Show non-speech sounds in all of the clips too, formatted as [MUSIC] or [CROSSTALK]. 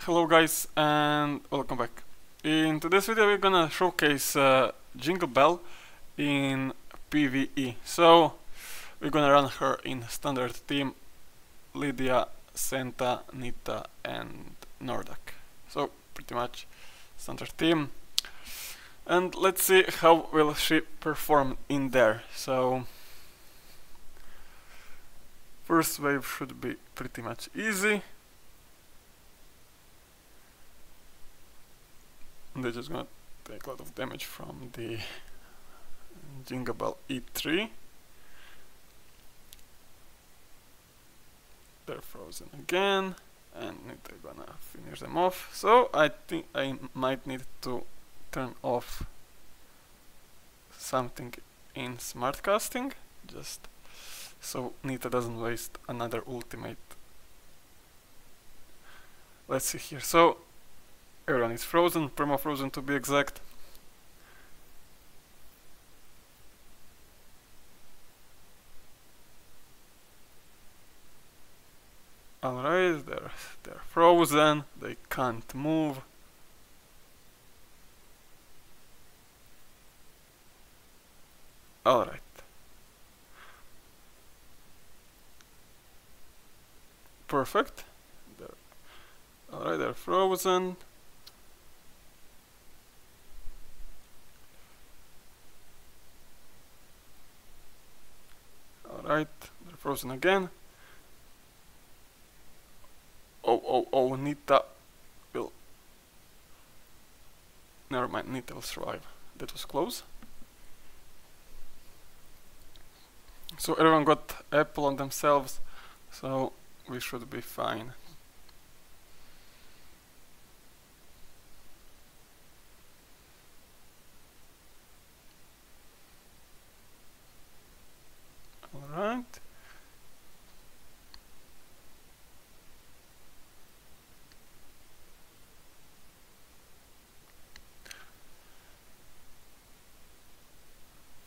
Hello guys and welcome back. In today's video we're gonna showcase uh, Jingle Bell in PvE. So we're gonna run her in standard team Lydia, Senta, Nita and Nordak. So pretty much standard team. And let's see how will she perform in there. So first wave should be pretty much easy. They're just gonna take a lot of damage from the Jingle Bell E3 they're frozen again and they're gonna finish them off. So I think I might need to turn off something in smart casting just so Nita doesn't waste another ultimate. Let's see here. So Everyone is frozen, perma-frozen to be exact. Alright, they're, they're frozen, they can't move. Alright. Perfect. Alright, they're frozen. Right, they're frozen again. Oh, oh, oh, Nita will... Never mind, Nita will survive. That was close. So everyone got apple on themselves, so we should be fine.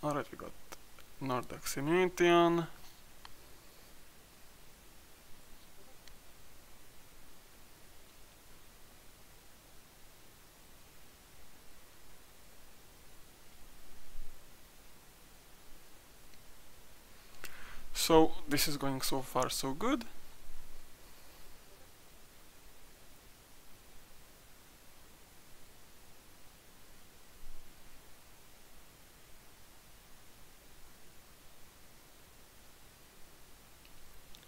Alright, we got Nordak's immunity on. So this is going so far so good.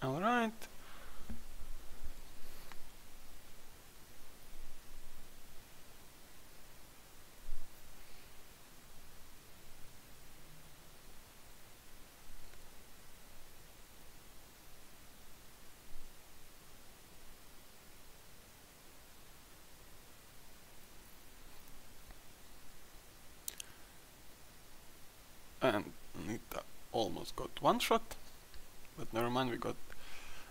Alright. And Nita almost got one shot, but never mind, we got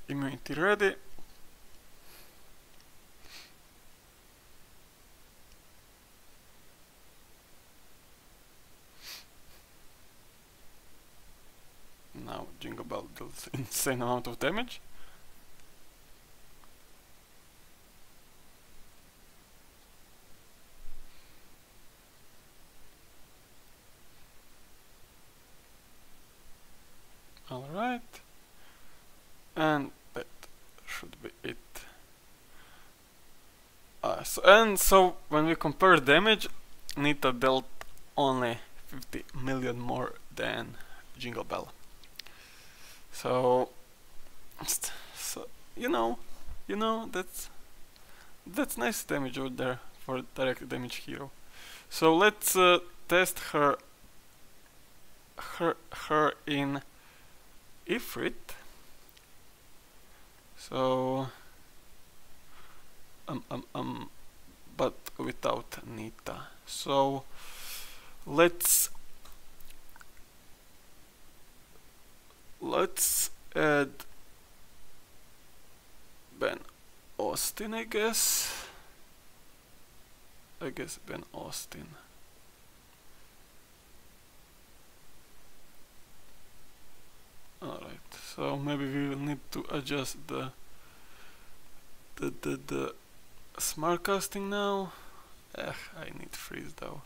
immunity ready. Now Jingle Bell deals [LAUGHS] insane amount of damage. Alright. And that should be it. Uh, so, and so when we compare damage, Nita dealt only 50 million more than Jingle Bell. So, so you know, you know that's that's nice damage out there for direct damage hero. So let's uh, test her her her in Ifrit. So, um, um, um, but without Nita. So, let's let's add Ben Austin, I guess. I guess Ben Austin. Alright, so maybe we will need to adjust the the the, the smart casting now. Ugh, I need freeze though.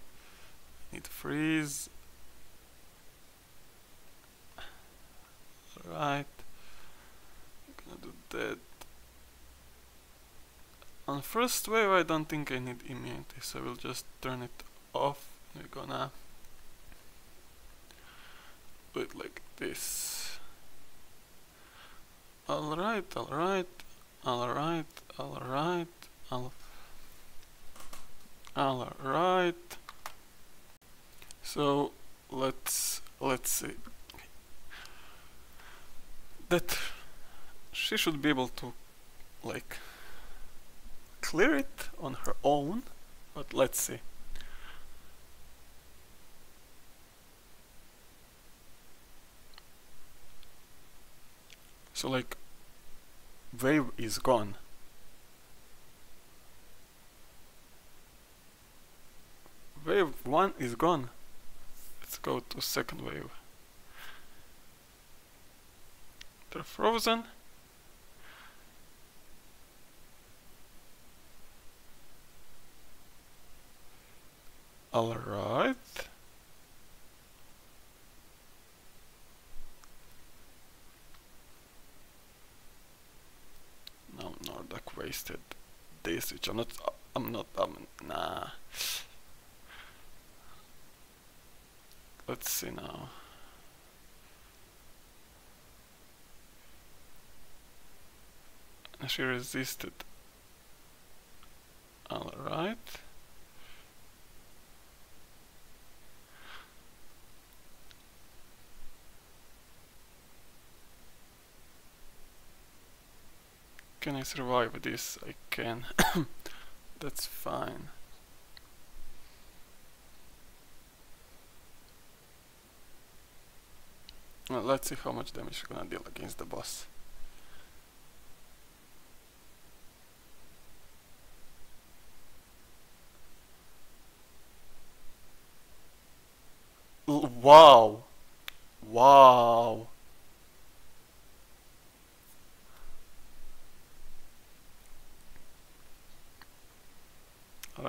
Need freeze. Right. Gonna do that. On first wave I don't think I need immunity, so we'll just turn it off. We're gonna do it like this. Alright, alright, alright, alright, alright. So let's let's see. That she should be able to like clear it on her own, but let's see. So like wave is gone. Wave 1 is gone. Let's go to second wave. They're frozen. Alright. No, Nordak wasted this, which I'm not, I'm not, I'm, nah. Let's see now. She resisted. Alright. I survive this? I can. [COUGHS] That's fine. Well, let's see how much damage we're gonna deal against the boss. L wow! Wow!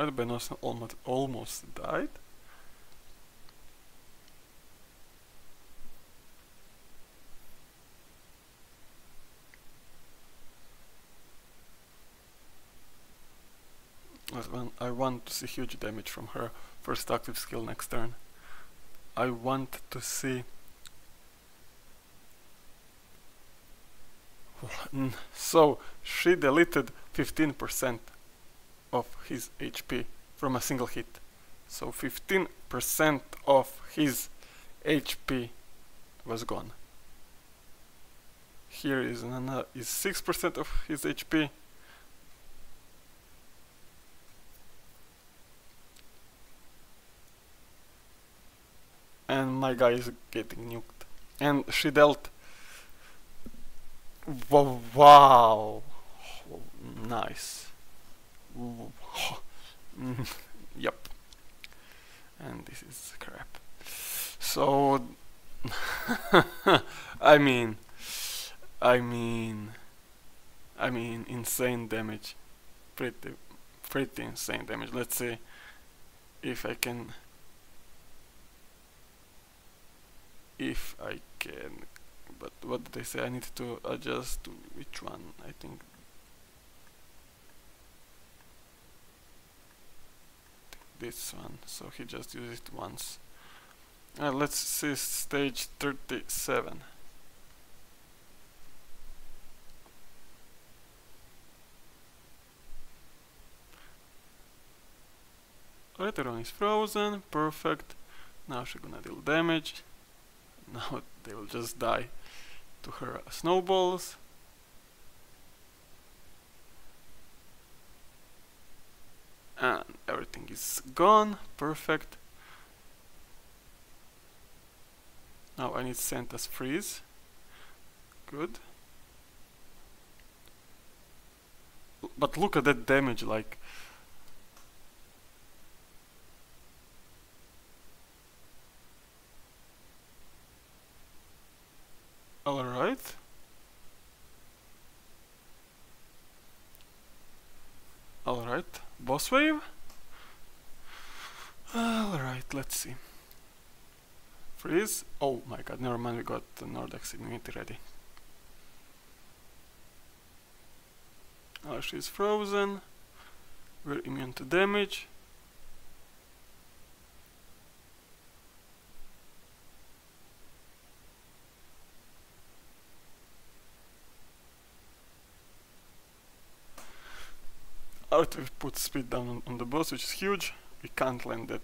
Alright, Benos almost, almost died. I want to see huge damage from her first active skill next turn. I want to see so she deleted 15% of his HP from a single hit. So 15% of his HP was gone. Here is another is 6% of his HP. And my guy is getting nuked. And she dealt wow nice Mm-hmm. [LAUGHS] yep. And this is crap. So, [LAUGHS] I mean, I mean, I mean, insane damage. Pretty, pretty insane damage. Let's see if I can, if I can, but what did they say? I need to adjust to which one? I think this one so he just used it once uh, let's see stage 37 Later on is frozen, perfect. Now she's gonna deal damage. [LAUGHS] Now they will just die to her snowballs. And everything is gone. Perfect. Now I need Santa's freeze. Good. But look at that damage like alright Wave. Alright, let's see. Freeze. Oh my god, never mind, we got the Nordak's immunity ready. Oh, she's frozen. We're immune to damage. After we put speed down on, on the boss, which is huge, we can't land that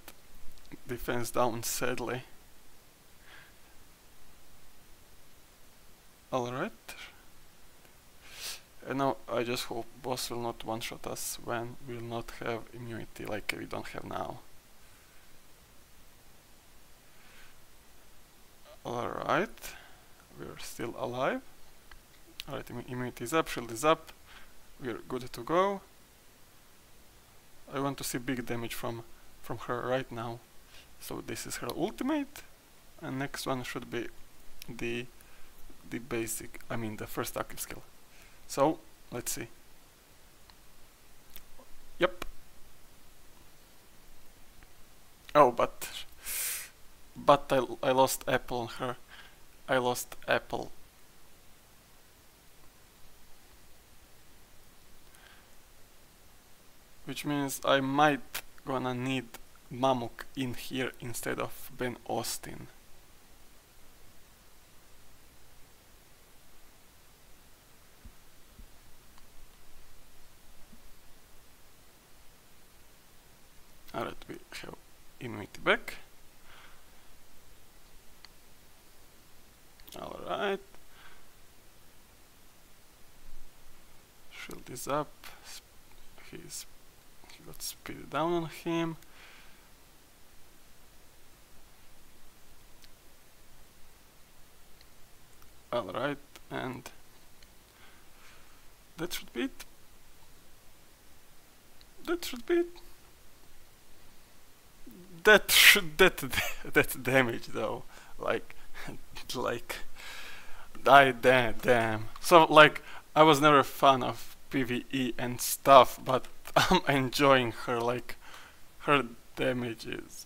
defense down, sadly. Alright. And now I just hope boss will not one-shot us when we'll not have immunity like we don't have now. Alright, we're still alive. Alright, Im immunity is up, shield is up, we're good to go. I want to see big damage from, from her right now. So this is her ultimate, and next one should be the the basic, I mean the first active skill. So, let's see. Yep. Oh, but but I, I lost apple on her. I lost apple. Which means I might gonna need Mamuk in here instead of Ben Austin. Ah, Alright, we have immunity back. Alright. Shield is up. He's he got speed it down on him. Alright, and that should be it. That should be it that should that [LAUGHS] that damage though like [LAUGHS] like I damn damn so like I was never a fan of PvE and stuff but [LAUGHS] I'm enjoying her like her damage is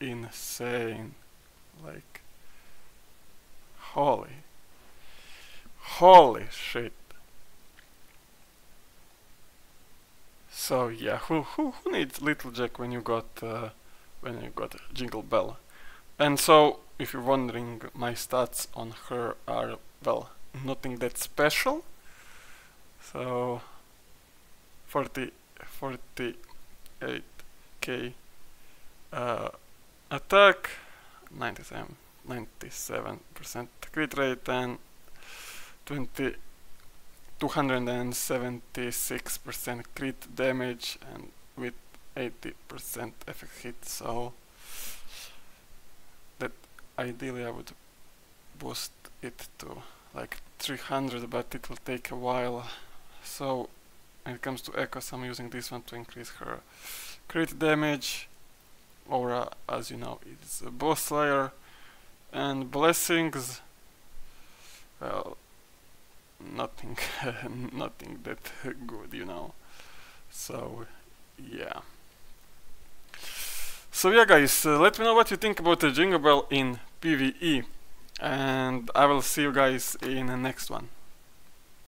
insane like holy holy shit so yeah who who, who needs little jack when you got uh, when you got Jingle Bell. And so, if you're wondering, my stats on her are, well, nothing that special. So, 40, 48k uh, attack, 97, 97% crit rate, and 20, 276% crit damage, and with 80% effect hit. So that ideally I would boost it to like 300 but it will take a while. So when it comes to Echoes I'm using this one to increase her crit damage. Aura as you know is a boss slayer. And blessings well nothing [LAUGHS] nothing that good you know. So yeah. So yeah guys, uh, let me know what you think about the Jingle Bell in PvE and I will see you guys in the next one.